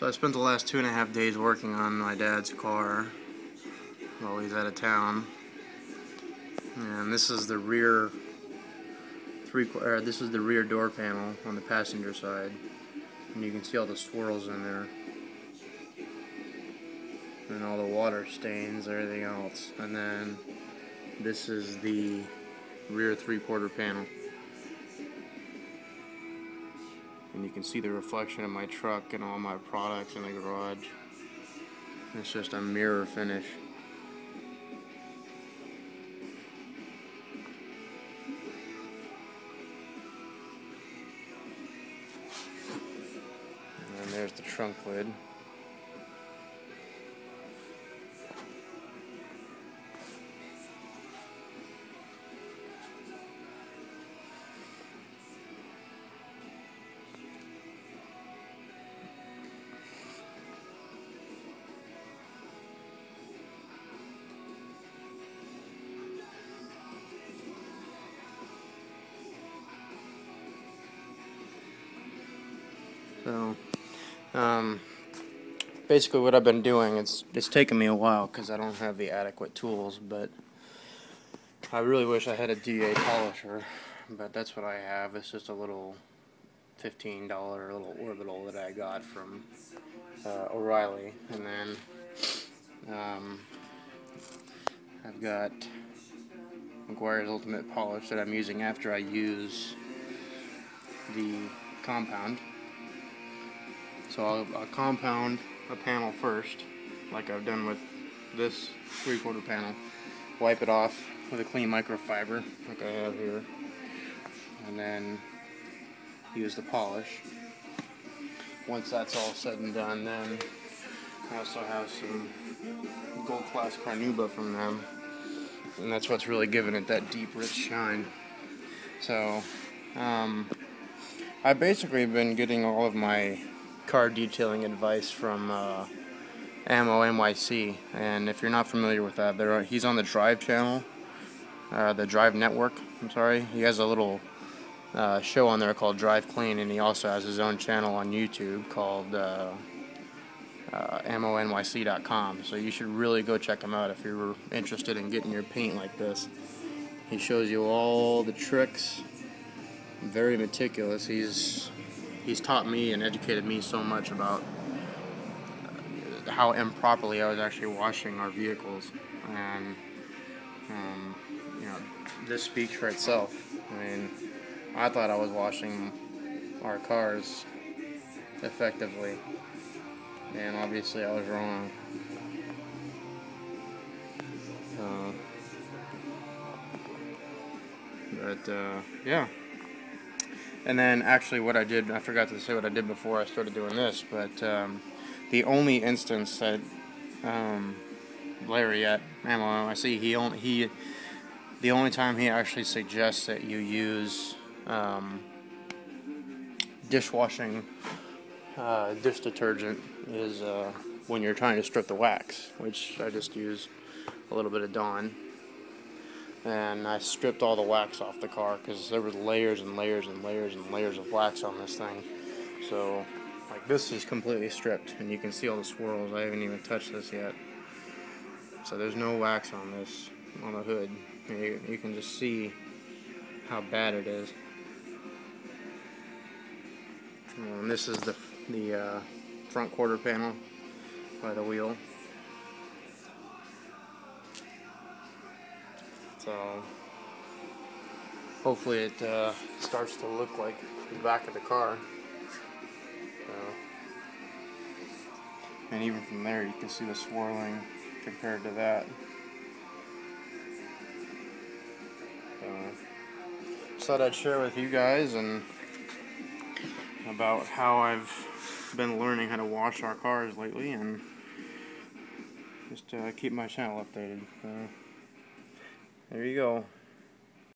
So I spent the last two and a half days working on my dad's car while he's out of town. And this is the rear three or this is the rear door panel on the passenger side. And you can see all the swirls in there. And all the water stains, everything else. And then this is the rear three-quarter panel. And you can see the reflection of my truck and all my products in the garage. It's just a mirror finish. And there's the trunk lid. So, um, basically what I've been doing, it's, it's taken me a while because I don't have the adequate tools, but I really wish I had a DA polisher, but that's what I have. It's just a little $15 little orbital that I got from uh, O'Reilly. And then um, I've got Meguiar's Ultimate Polish that I'm using after I use the compound. So I'll, I'll, compound a panel first, like I've done with this three-quarter panel. Wipe it off with a clean microfiber, like I have here. And then use the polish. Once that's all said and done, then I also have some gold class carnauba from them. And that's what's really giving it that deep, rich shine. So, um, I've basically been getting all of my car detailing advice from uh, Ammo NYC. And if you're not familiar with that, there are he's on the Drive channel, uh, the Drive Network. I'm sorry. He has a little uh, show on there called Drive Clean, and he also has his own channel on YouTube called uh, uh, AmmoNYC.com. So you should really go check him out if you're interested in getting your paint like this. He shows you all the tricks. Very meticulous. He's he's taught me and educated me so much about how improperly I was actually washing our vehicles, and um, you know, this speaks for itself. I mean, I thought I was washing our cars effectively, and obviously I was wrong. Uh, but uh, yeah. And then actually what I did, I forgot to say what I did before I started doing this, but um, the only instance that um, Larry at Ammo NYC he only he the only time he actually suggests that you use um, dishwashing uh, dish detergent is uh, when you're trying to strip the wax, which I just use a little bit of Dawn and I stripped all the wax off the car because there was layers and layers and layers and layers of wax on this thing. So, like this is completely stripped, and you can see all the swirls. I haven't even touched this yet. So there's no wax on this, on the hood. You, you can just see how bad it is. And this is the the uh, front quarter panel by the wheel. So hopefully it uh, starts to look like the back of the car. So, and even from there you can see the swirling compared to that. So, thought I'd share with you guys and about how I've been learning how to wash our cars lately and just uh, keep my channel updated. There you go.